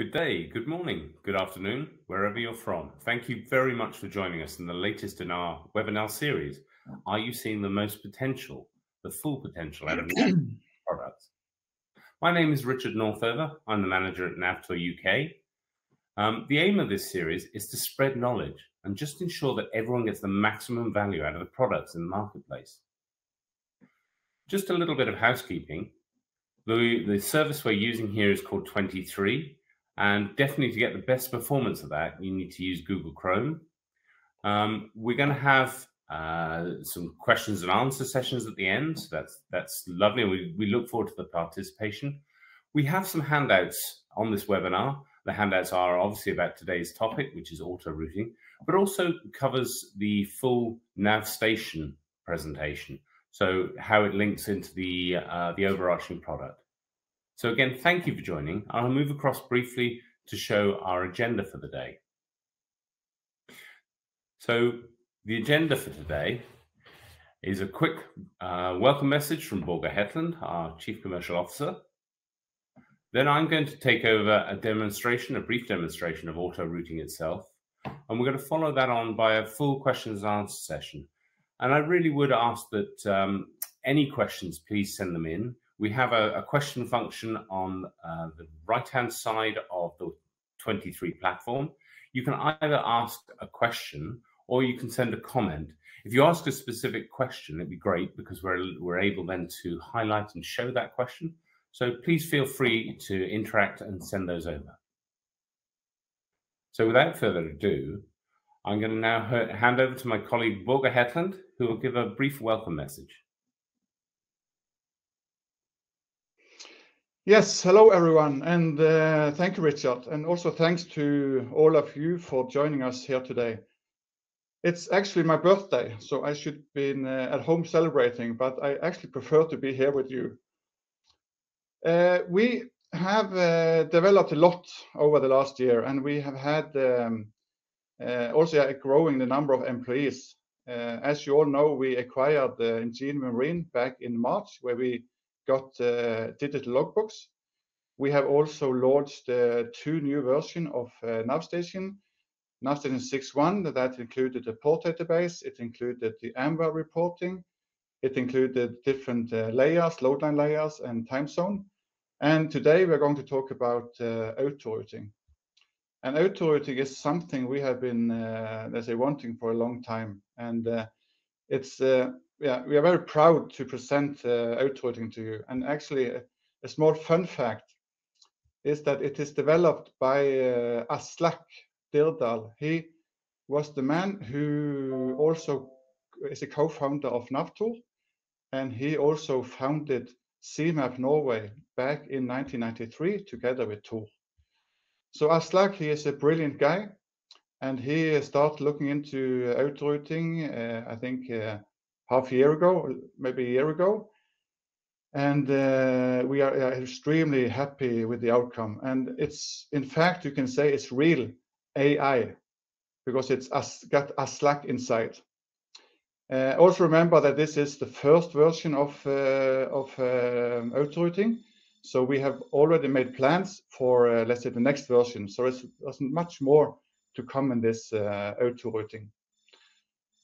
Good day, good morning, good afternoon, wherever you're from. Thank you very much for joining us in the latest in our webinar series. Are you seeing the most potential, the full potential out of products? My name is Richard Northover. I'm the manager at Navtor UK. Um, the aim of this series is to spread knowledge and just ensure that everyone gets the maximum value out of the products in the marketplace. Just a little bit of housekeeping. The, the service we're using here is called 23, and definitely to get the best performance of that, you need to use Google Chrome. Um, we're going to have uh, some questions and answer sessions at the end. So that's that's lovely. We, we look forward to the participation. We have some handouts on this webinar. The handouts are obviously about today's topic, which is auto routing, but also covers the full NavStation presentation. So how it links into the uh, the overarching product. So again, thank you for joining. I'll move across briefly to show our agenda for the day. So the agenda for today is a quick uh, welcome message from Børge Hetland, our Chief Commercial Officer. Then I'm going to take over a demonstration, a brief demonstration of auto routing itself. And we're going to follow that on by a full questions and answer session. And I really would ask that um, any questions, please send them in. We have a, a question function on uh, the right-hand side of the 23 platform. You can either ask a question or you can send a comment. If you ask a specific question, it'd be great because we're, we're able then to highlight and show that question. So please feel free to interact and send those over. So without further ado, I'm going to now hand over to my colleague Børge Hetland, who will give a brief welcome message. Yes, hello everyone, and uh, thank you, Richard, and also thanks to all of you for joining us here today. It's actually my birthday, so I should be in, uh, at home celebrating, but I actually prefer to be here with you. Uh, we have developed a lot over the last year, and we have had um, also a growing the number of employees. As you all know, we acquired Ingenium Marine back in March, where we got digital logbooks. We have also launched two new versions of NavStation, NavStation 6.1 that included the port database, it included the AMWA reporting, it included different uh, layers, load line layers, and time zone. And today we're going to talk about uh, auto routing. And auto routing is something we have been, uh, let's say, wanting for a long time. And uh, it's, uh, yeah, we are very proud to present uh, auto routing to you. And actually, a, a, small fun fact is that it is developed by uh, Aslak Dirdal. He was the man who also is a co-founder of Navtor, and he also founded C-MAP Norway back in 1993 together with Tor. So Aslak, he is a brilliant guy, and he started looking into auto routing, uh, I think uh, half a year ago, maybe a year ago. And uh, we are extremely happy with the outcome. And it's, in fact, you can say it's real AI because it's got Aslak inside. Uh, also remember that this is the first version of, uh, of um, auto routing. So we have already made plans for, let's say, the next version. So there's, much more to come in this auto routing.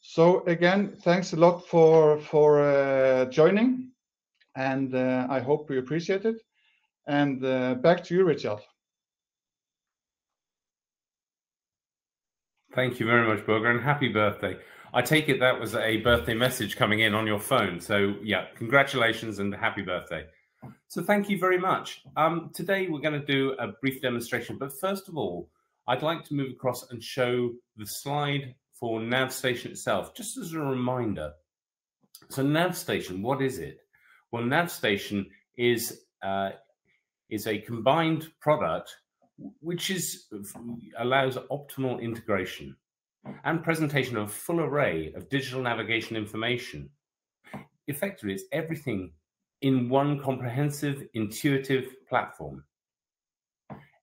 So again, thanks a lot for, for uh, joining. And uh, I hope you appreciate it. And back to you, Richard. Thank you very much, Børge, and happy birthday. I take it that was a birthday message coming in on your phone. So, yeah, congratulations and happy birthday. So, thank you very much. Um, today, we're going to do a brief demonstration. But first of all, I'd like to move across and show the slide for NavStation itself, just as a reminder. So, NavStation, what is it? Well, NavStation is uh, is a combined product which is allows optimal integration and presentation of a full array of digital navigation information. Effectively, it's everything in one comprehensive, intuitive platform.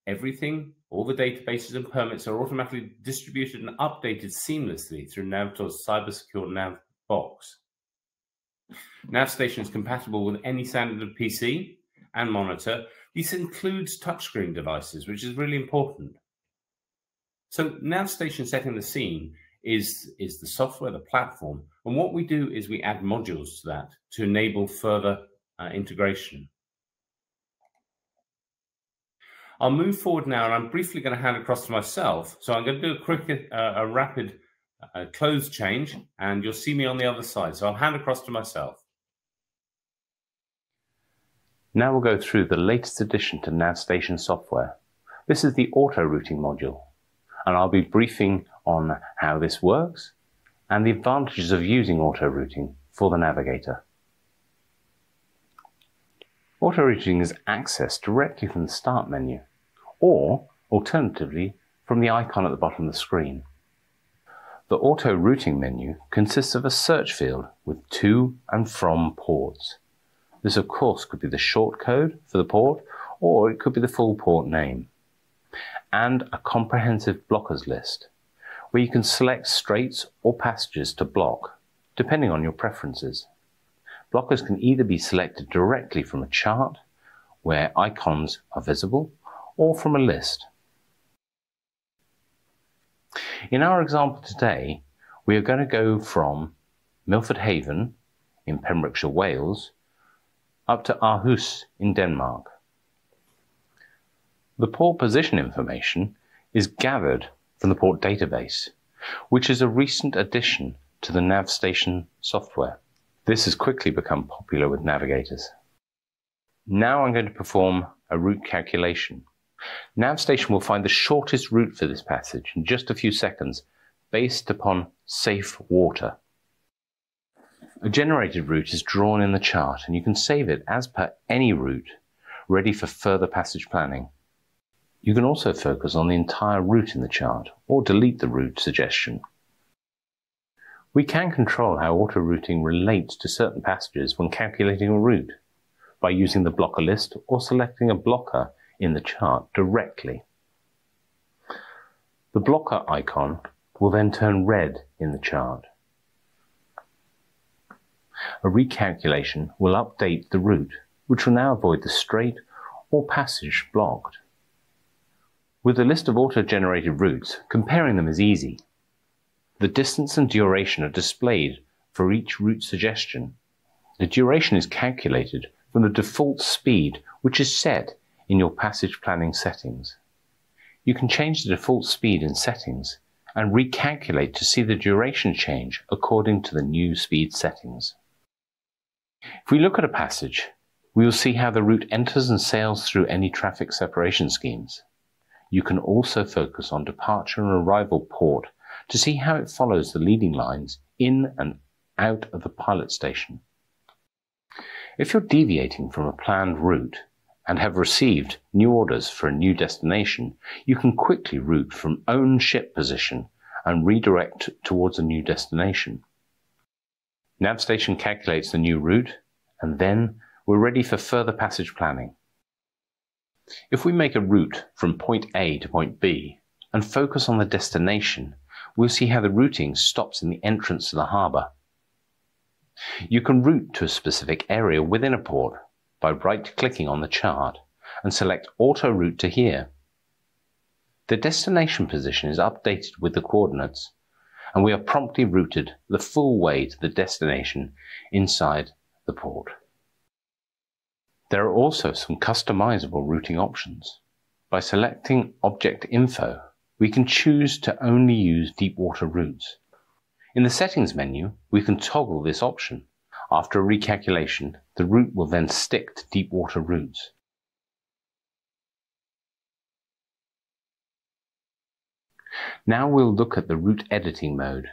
Everything, all the databases and permits are automatically distributed and updated seamlessly through Navtor's cyber-secure Nav box. NavStation is compatible with any standard PC and monitor, This includes touchscreen devices, which is really important. So NavStation setting the scene is, is the software, the platform. And what we do is we add modules to that to enable further uh, integration. I'll move forward now, and I'm briefly going to hand across to myself. So I'm going to do a quick, uh, a rapid uh, close change, and you'll see me on the other side. So I'll hand across to myself. Now we'll go through the latest addition to NavStation software. This is the auto routing module, and I'll be briefing on how this works and the advantages of using auto routing for the navigator. Auto routing is accessed directly from the Start menu, or alternatively from the icon at the bottom of the screen. The auto routing menu consists of a search field with to and from ports. This of course could be the short code for the port, or it could be the full port name. And a comprehensive blockers list, where you can select straits or passages to block, depending on your preferences. Blockers can either be selected directly from a chart, where icons are visible, or from a list. In our example today, we are going to go from Milford Haven in Pembrokeshire, Wales, up to Aarhus in Denmark. The port position information is gathered from the port database, which is a recent addition to the NavStation software. This has quickly become popular with navigators. Now I'm going to perform a route calculation. NavStation will find the shortest route for this passage in just a few seconds based upon safe water. A generated route is drawn in the chart and you can save it as per any route, ready for further passage planning. You can also focus on the entire route in the chart or delete the route suggestion. We can control how auto-routing relates to certain passages when calculating a route by using the blocker list or selecting a blocker in the chart directly. The blocker icon will then turn red in the chart. A recalculation will update the route, which will now avoid the strait or passage blocked. With a list of auto-generated routes, comparing them is easy. The distance and duration are displayed for each route suggestion. The duration is calculated from the default speed which is set in your passage planning settings. You can change the default speed in settings and recalculate to see the duration change according to the new speed settings. If we look at a passage, we will see how the route enters and sails through any traffic separation schemes. You can also focus on departure and arrival port to see how it follows the leading lines in and out of the pilot station. If you're deviating from a planned route and have received new orders for a new destination, you can quickly route from own ship position and redirect towards a new destination. NavStation calculates the new route and then we're ready for further passage planning. If we make a route from point A to point B and focus on the destination, we'll see how the routing stops in the entrance to the harbour. You can route to a specific area within a port by right-clicking on the chart and select Auto Route to here. The destination position is updated with the coordinates and we are promptly routed the full way to the destination inside the port. There are also some customizable routing options. By selecting Object Info, we can choose to only use deep water routes. In the settings menu, we can toggle this option. After a recalculation, the route will then stick to deep water routes. Now we'll look at the route editing mode.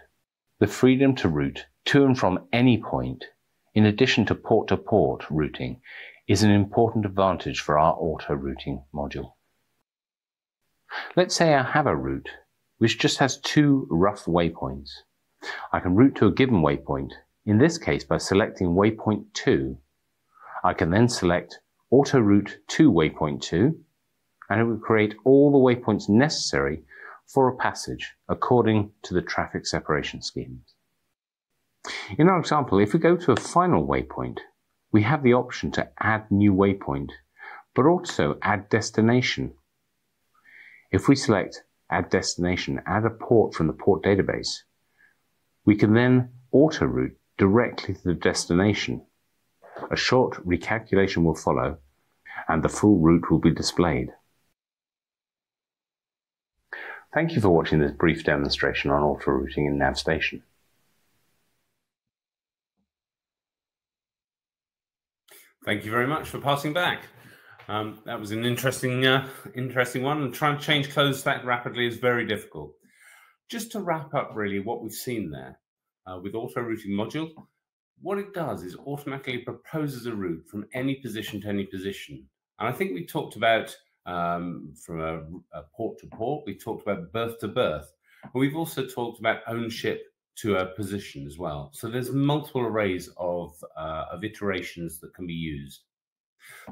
The freedom to route to and from any point, in addition to port-to-port -port routing, is an important advantage for our auto routing module. Let's say I have a route which just has two rough waypoints. I can route to a given waypoint, in this case by selecting waypoint 2. I can then select auto route to waypoint 2 and it will create all the waypoints necessary for a passage according to the traffic separation schemes. In our example, if we go to a final waypoint, we have the option to add new waypoint but also add destination. If we select add destination, add a port from the port database, we can then auto route directly to the destination. A short recalculation will follow and the full route will be displayed. Thank you for watching this brief demonstration on auto routing in NavStation. Thank you very much for passing back. Um, that was an interesting, uh, interesting one. And trying to change clothes that rapidly is very difficult. Just to wrap up, really, what we've seen there uh, with auto routing module, what it does is automatically proposes a route from any position to any position. And I think we talked about um, from a, a, port to port, we talked about berth to berth, and we've also talked about own ship to a position as well. So there's multiple arrays of, uh, of iterations that can be used.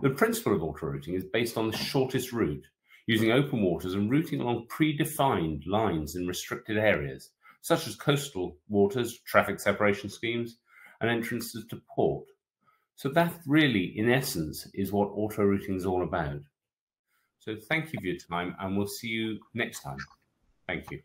The principle of auto routing is based on the shortest route, using open waters and routing along predefined lines in restricted areas, such as coastal waters, traffic separation schemes, and entrances to port. So that really, in essence, is what auto routing is all about. So thank you for your time, and we'll see you next time. Thank you.